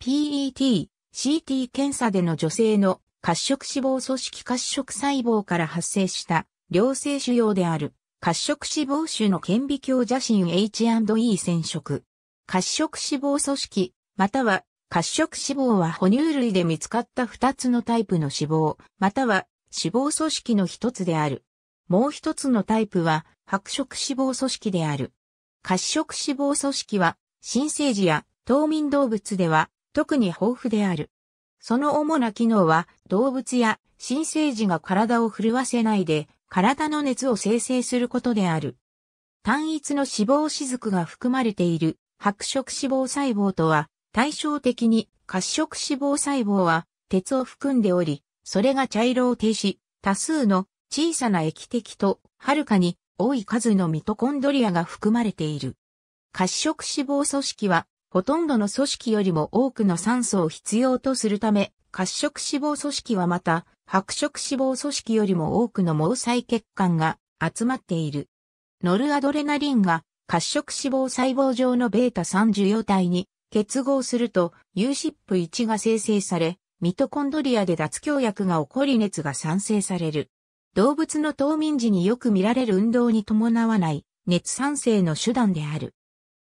PET、CT 検査での女性の褐色脂肪組織褐色細胞から発生した良性腫瘍である褐色脂肪種の顕微鏡邪神 H&E 染色。褐色脂肪組織、または褐色脂肪は哺乳類で見つかった二つのタイプの脂肪、または脂肪組織の一つである。もう一つのタイプは白色脂肪組織である。褐色脂肪組織は新生児や冬眠動物では特に豊富である。その主な機能は動物や新生児が体を震わせないで体の熱を生成することである。単一の脂肪雫が含まれている白色脂肪細胞とは対照的に褐色脂肪細胞は鉄を含んでおり、それが茶色を停止、多数の小さな液滴とはるかに多い数のミトコンドリアが含まれている。褐色脂肪組織はほとんどの組織よりも多くの酸素を必要とするため、褐色脂肪組織はまた白色脂肪組織よりも多くの毛細血管が集まっている。ノルアドレナリンが褐色脂肪細胞上のベータ3受容体に結合すると UCIP1 が生成され、ミトコンドリアで脱強薬が起こり熱が産生される。動物の冬眠時によく見られる運動に伴わない熱産生の手段である。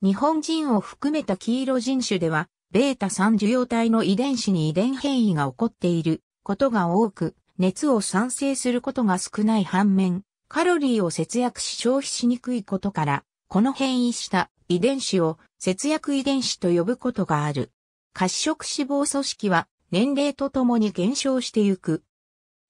日本人を含めた黄色人種では、ベータ3受容体の遺伝子に遺伝変異が起こっていることが多く、熱を産生することが少ない反面、カロリーを節約し消費しにくいことから、この変異した遺伝子を節約遺伝子と呼ぶことがある。褐色脂肪組織は年齢とともに減少してゆく。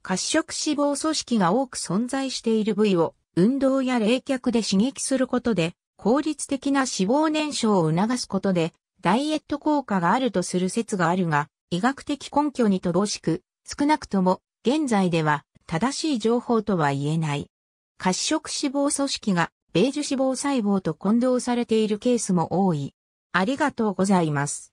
褐色脂肪組織が多く存在している部位を運動や冷却で刺激することで効率的な脂肪燃焼を促すことでダイエット効果があるとする説があるが医学的根拠に乏しく少なくとも現在では正しい情報とは言えない。褐色脂肪組織がベージュ脂肪細胞と混同されているケースも多い。ありがとうございます。